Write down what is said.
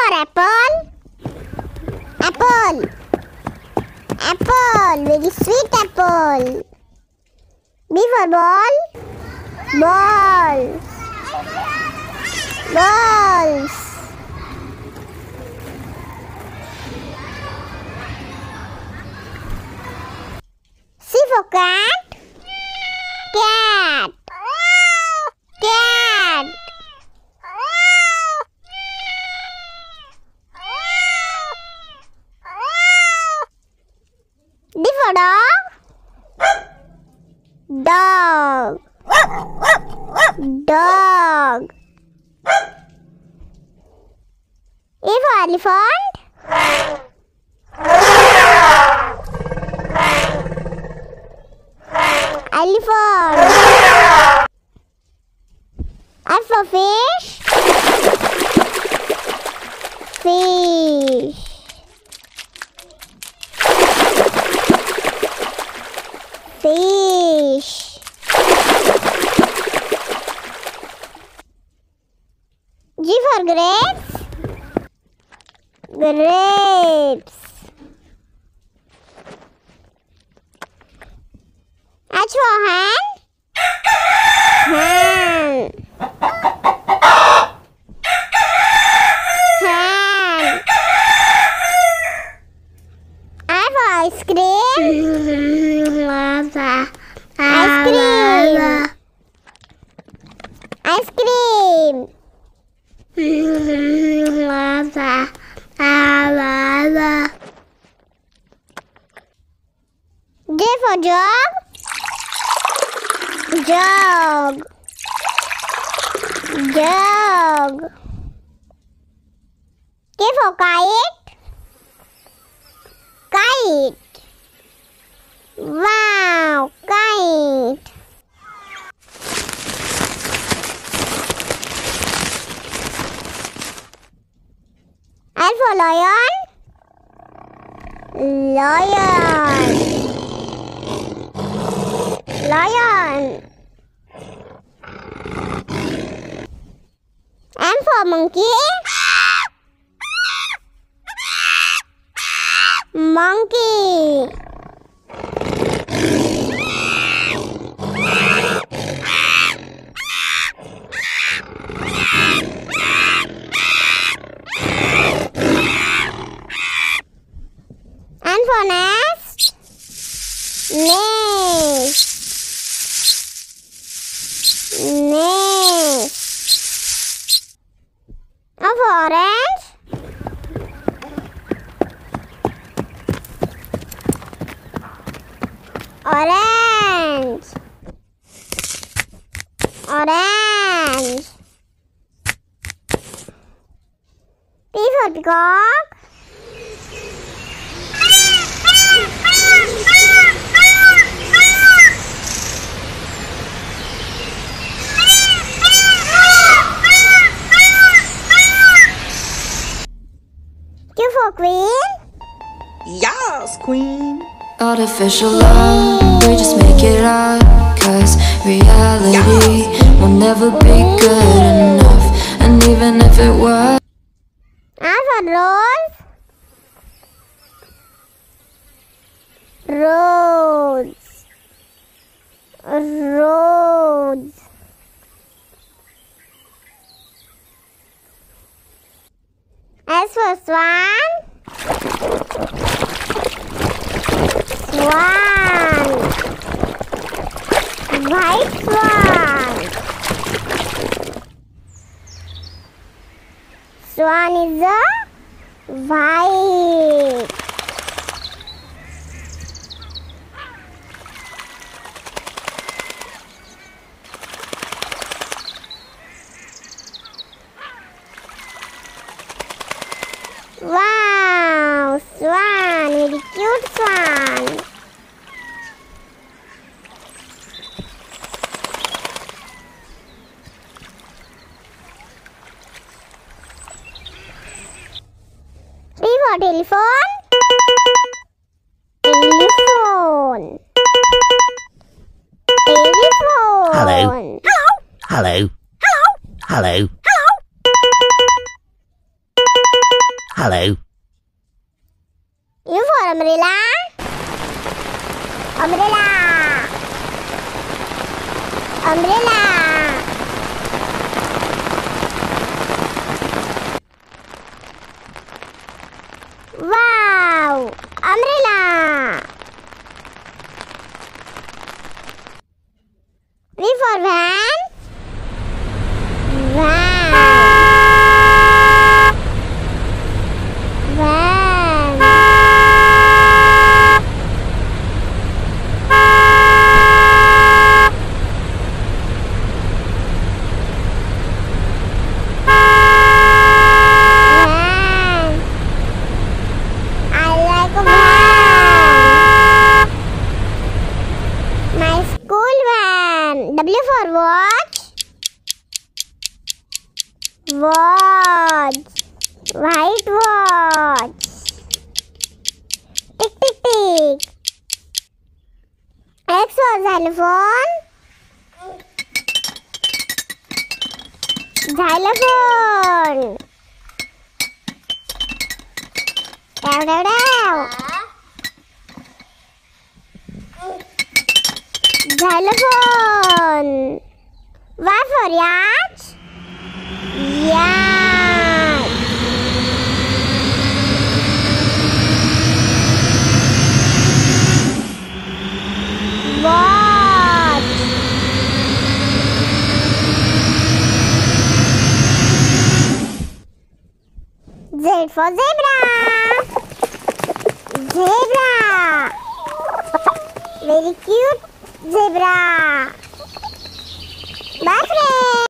for apple. Apple. Apple. Very sweet apple. B for ball. Ball. Balls. C for cat. Cat. Cat. D for dog. Dog. Dog. E for elephant. Elephant. F for fish. Fish. Fish. G for grapes. Grapes. For hand. Hand. Hand. J for jog. Jog. Jog. K for kite. Kite. Wow, kite. Lion. Lion. Lion. M for. Monkey. For nest. Nest. Nest. Orange. Orange. Orange. P for. Q for queen. Yas, queen. Artificial love, we just make it up. Cause reality will never be casa vai for telephone. Telephone. Telephone. Hello. Hello. Hello. Hello. U for umbrella. Umbrella. Umbrella. W watch. Watch. White watch. Tick tick tick. X was xylophone. Xylophone. Dow dow dow. Xylophone. For yacht. Yacht. Watch. Z for zebra. Zebra. Very cute Zebra! Vai!